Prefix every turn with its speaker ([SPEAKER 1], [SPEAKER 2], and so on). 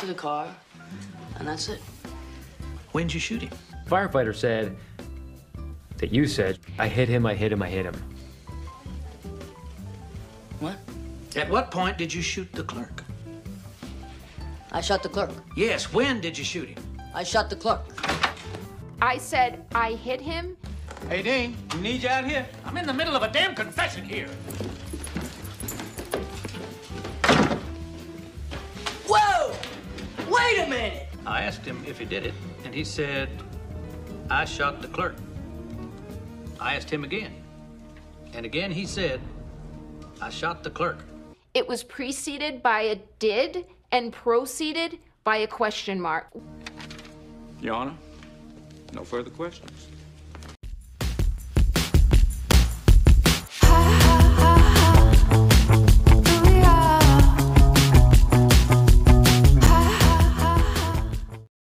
[SPEAKER 1] to the car, and that's it. When did you shoot him?
[SPEAKER 2] Firefighter said that you said, I hit him, I hit him, I hit him.
[SPEAKER 1] What? At what point did you shoot the clerk?
[SPEAKER 3] I shot the clerk.
[SPEAKER 1] Yes, when did you shoot him?
[SPEAKER 3] I shot the clerk.
[SPEAKER 4] I said I hit him.
[SPEAKER 1] Hey, Dean, we need you out here? I'm in the middle of a damn confession here.
[SPEAKER 3] Wait minute!
[SPEAKER 1] I asked him if he did it, and he said, I shot the clerk. I asked him again. And again he said, I shot the clerk.
[SPEAKER 4] It was preceded by a did and proceeded by a question mark.
[SPEAKER 5] Your Honor, no further questions.